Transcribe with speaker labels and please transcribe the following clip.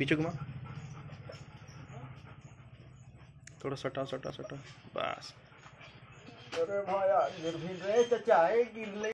Speaker 1: पीछे घुमा। थोड़ा सटा सटा सटा। बस।
Speaker 2: अरे भाई रहे चाहे गिर